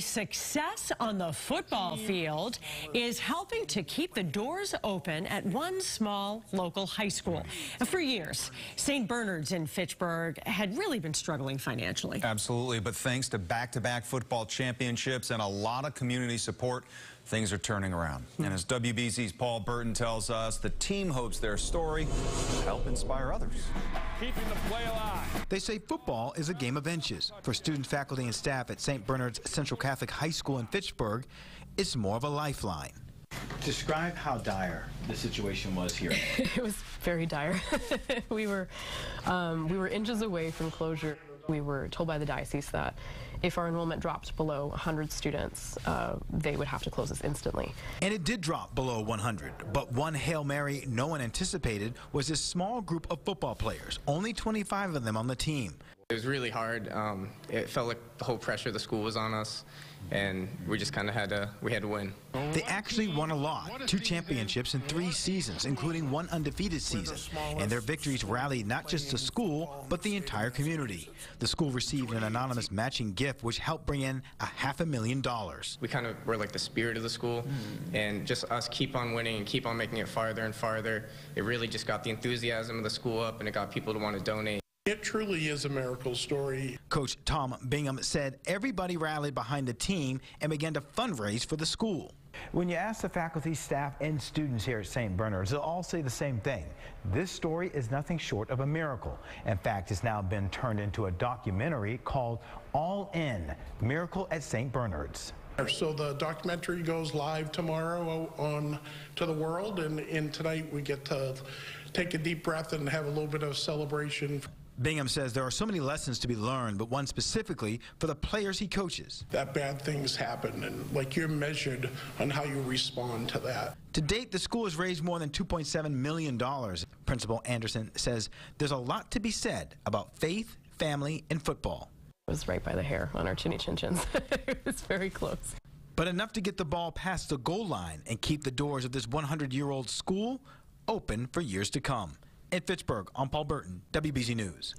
Success on the football field is helping to keep the doors open at one small local high school. For years, St. Bernard's in Fitchburg had really been struggling financially. Absolutely, but thanks to back-to-back -back football championships and a lot of community support, things are turning around. Hmm. And as WBZ's Paul Burton tells us, the team hopes their story will help inspire others. Keeping the play alive. They say football is a game of inches. For students, faculty, and staff at St. Bernard's Central Catholic High School in Fitchburg, it's more of a lifeline. Describe how dire the situation was here. it was very dire. we were um, we were inches away from closure. We were told by the diocese that if our enrollment dropped below 100 students, uh, they would have to close us instantly. And it did drop below 100, but one Hail Mary no one anticipated was this small group of football players, only 25 of them on the team. It was really hard. Um, it felt like the whole pressure of the school was on us, and we just kind of had to we had to win. They actually won a lot, two championships in three seasons, including one undefeated season. And their victories rallied not just the school, but the entire community. The school received an anonymous matching gift, which helped bring in a half a million dollars. We kind of were like the spirit of the school, and just us keep on winning and keep on making it farther and farther. It really just got the enthusiasm of the school up, and it got people to want to donate. It truly is a miracle story. Coach Tom Bingham said everybody rallied behind the team and began to fundraise for the school. When you ask the faculty, staff, and students here at St. Bernard's, they'll all say the same thing. This story is nothing short of a miracle. In fact, it's now been turned into a documentary called All In, Miracle at St. Bernard's. So the documentary goes live tomorrow on to the world, and, and tonight we get to take a deep breath and have a little bit of celebration. Bingham says there are so many lessons to be learned, but one specifically for the players he coaches. That bad things happen, and like you're measured on how you respond to that. To date, the school has raised more than $2.7 million. Principal Anderson says there's a lot to be said about faith, family, and football. It was right by the hair on our chinny chin chins. it was very close. But enough to get the ball past the goal line and keep the doors of this 100 year old school open for years to come. In Fitchburg, I'm Paul Burton, WBZ News.